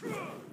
Sure.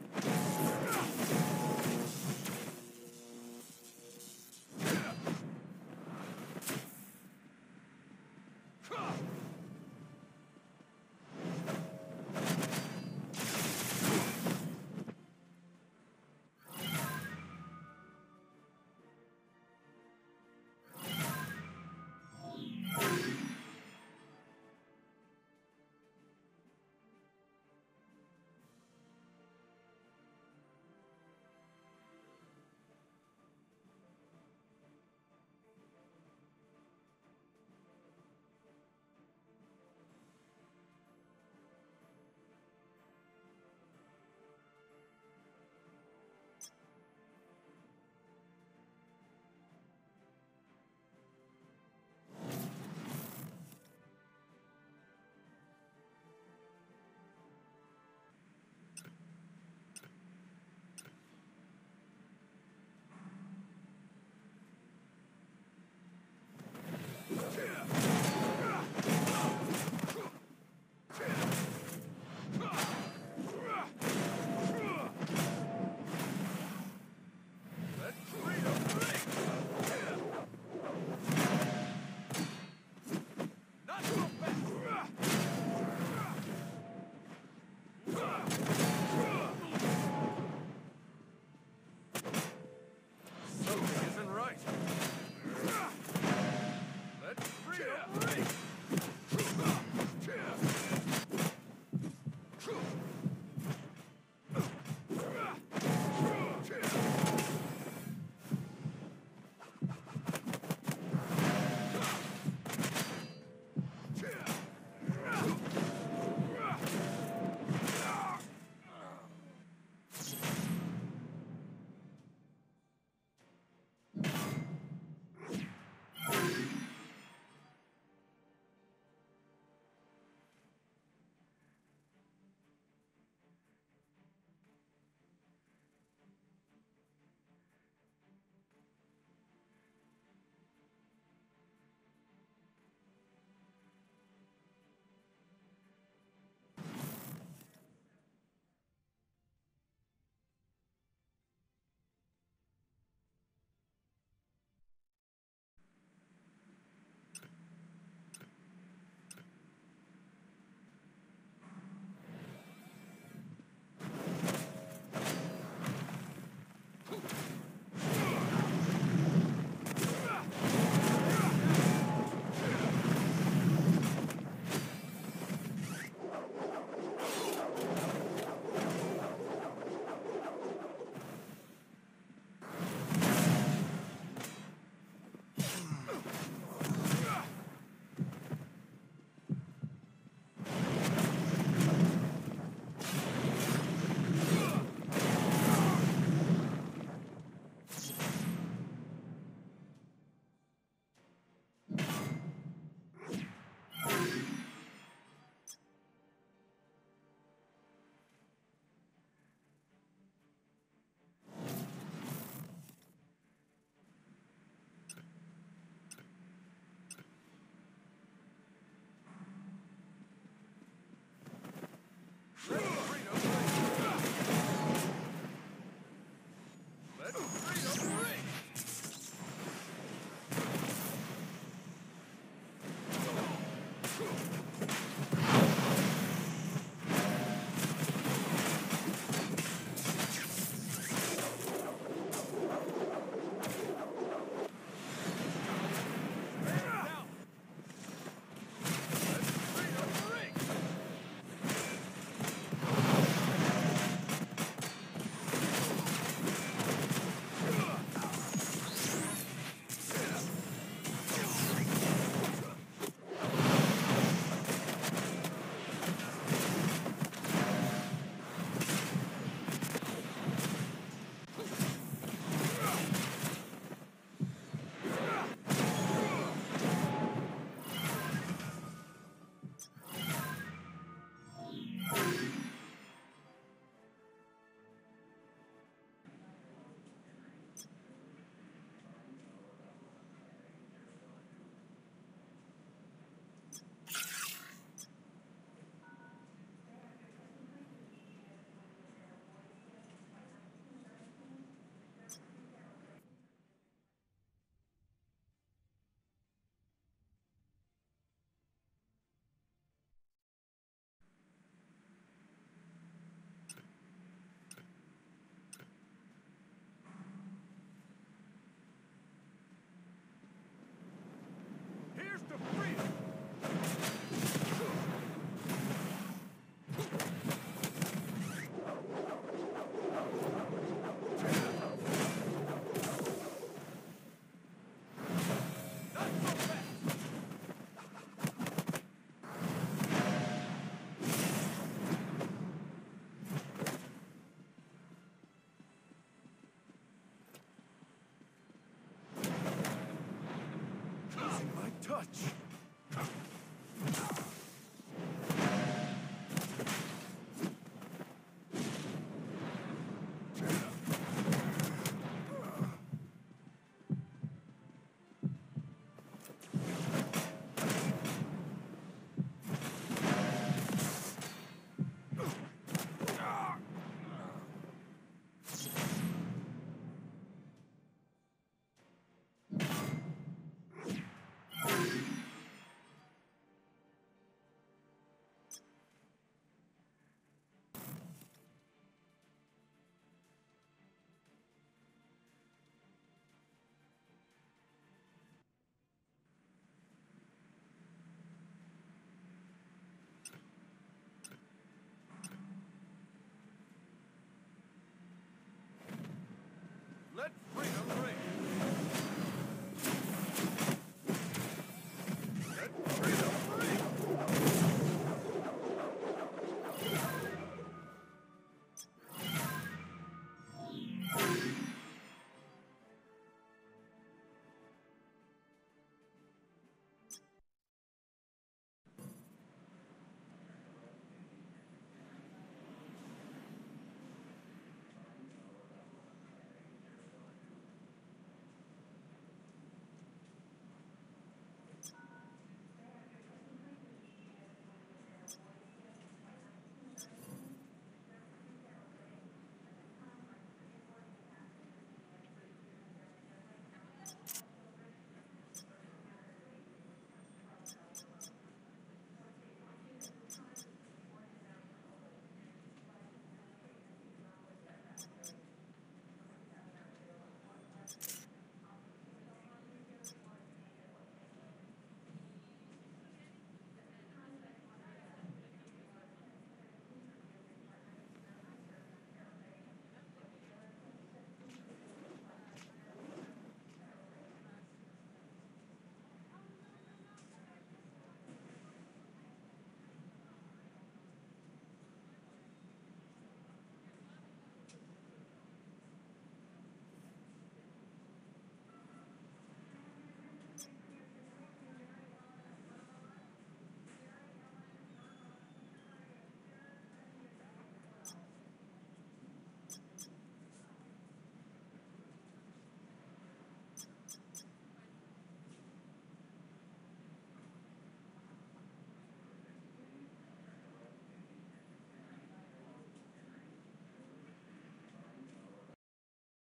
True. Here's touch.